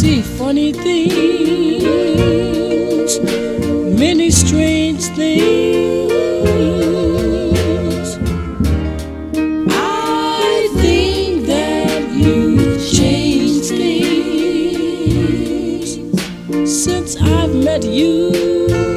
see funny things, many strange things. I think that you've changed things since I've met you.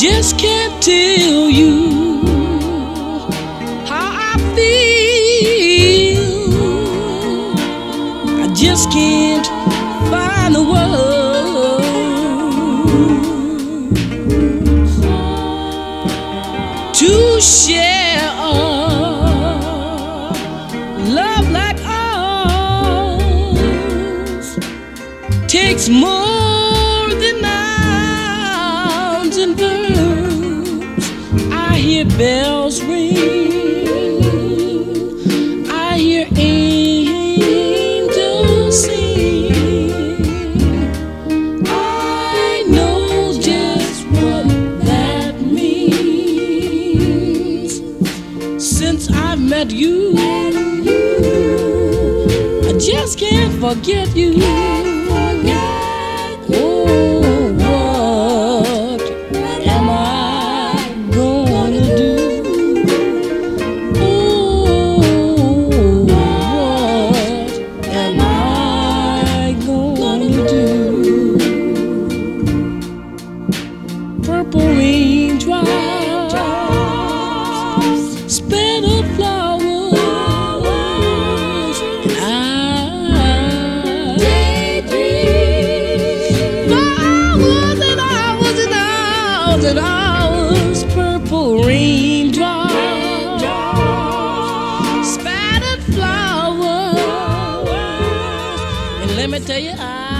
Just can't tell you how I feel. I just can't find the words to share love like ours takes more hear bells ring. I hear angels sing. I know just what that means. Since I've met you, I just can't forget you. Purple raindrops, spattered flowers, and I Flowers and hours and hours and hours, purple raindrops, spattered flowers, and let me tell you, I.